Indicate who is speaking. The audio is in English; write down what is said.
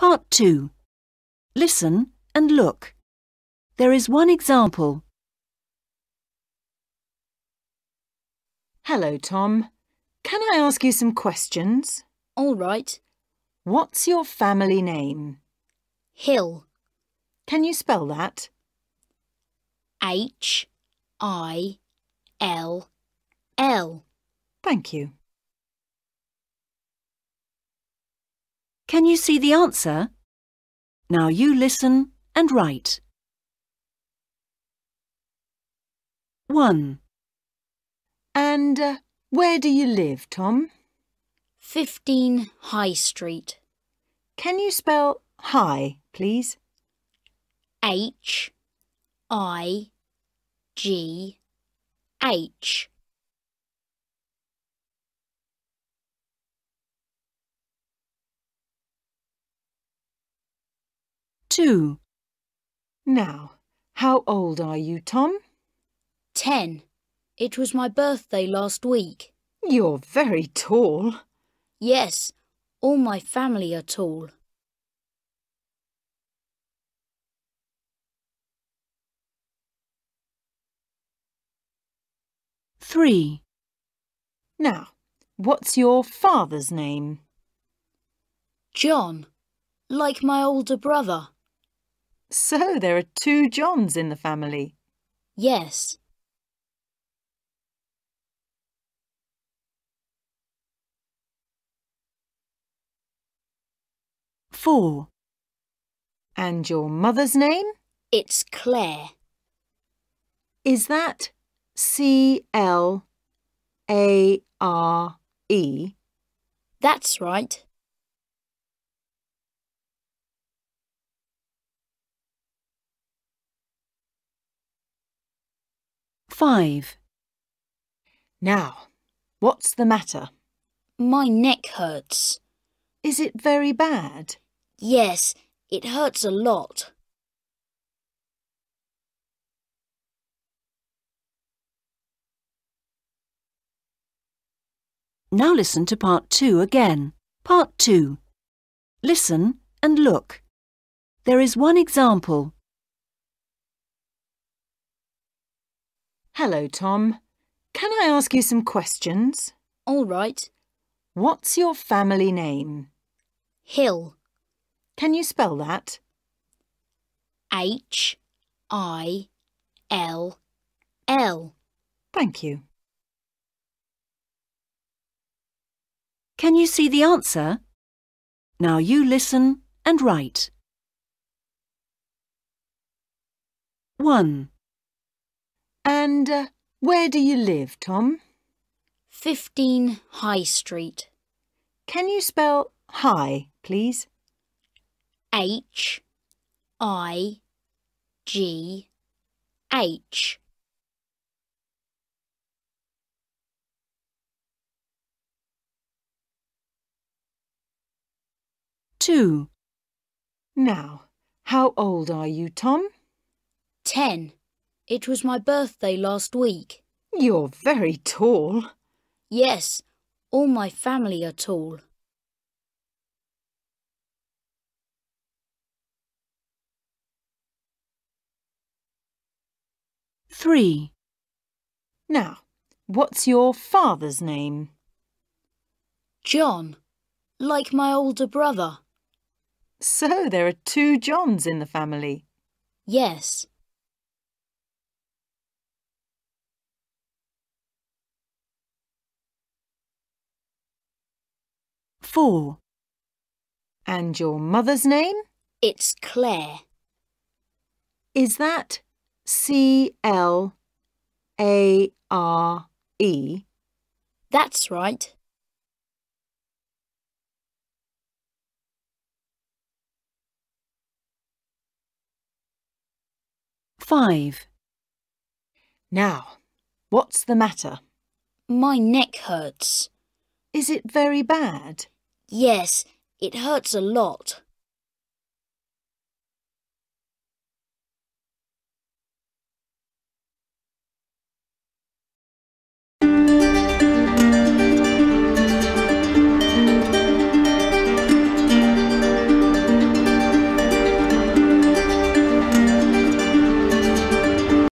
Speaker 1: Part 2. Listen and look. There is one example.
Speaker 2: Hello, Tom. Can I ask you some questions?
Speaker 3: All right.
Speaker 2: What's your family name?
Speaker 3: Hill.
Speaker 2: Can you spell that?
Speaker 3: H I L L.
Speaker 2: Thank you.
Speaker 1: Can you see the answer? Now you listen and write. 1,
Speaker 2: And uh, where do you live, Tom?
Speaker 3: 15 High Street.
Speaker 2: Can you spell high, please?
Speaker 3: H I G H.
Speaker 1: two,
Speaker 2: Now, how old are you, Tom?
Speaker 3: 10. It was my birthday last week.
Speaker 2: You're very tall.
Speaker 3: Yes, all my family are tall.
Speaker 1: three,
Speaker 2: Now, what's your father's name?
Speaker 3: John, like my older brother.
Speaker 2: So there are two Johns in the family.
Speaker 3: Yes.
Speaker 1: four,
Speaker 2: And your mother's name?
Speaker 3: It's Clare.
Speaker 2: Is that C L A R E?
Speaker 3: That's right.
Speaker 1: Five,
Speaker 2: Now, what's the matter?
Speaker 3: My neck hurts.
Speaker 2: Is it very bad?
Speaker 3: Yes, it hurts a lot.
Speaker 1: Now listen to part 2 again. Part 2. Listen and look. There is one example.
Speaker 2: Hello, Tom. Can I ask you some questions?
Speaker 3: All right.
Speaker 2: What's your family name?
Speaker 3: Hill.
Speaker 2: Can you spell that?
Speaker 3: H I L L.
Speaker 2: Thank you.
Speaker 1: Can you see the answer? Now you listen and write. 1,
Speaker 2: And uh, where do you live, Tom?
Speaker 3: 15 High Street.
Speaker 2: Can you spell high, please?
Speaker 3: H I G H.
Speaker 1: two,
Speaker 2: Now, how old are you, Tom?
Speaker 3: 10. It was my birthday last week.
Speaker 2: You're very tall.
Speaker 3: Yes, all my family are tall.
Speaker 1: three,
Speaker 2: Now, what's your father's name?
Speaker 3: John, like my older brother.
Speaker 2: So there are two Johns in the family.
Speaker 3: Yes.
Speaker 1: Four,
Speaker 2: And your mother's name?
Speaker 3: It's Clare.
Speaker 2: Is that C L A R E?
Speaker 3: That's right.
Speaker 1: five,
Speaker 2: Now, what's the matter?
Speaker 3: My neck hurts.
Speaker 2: Is it very bad?
Speaker 3: Yes, it hurts a lot.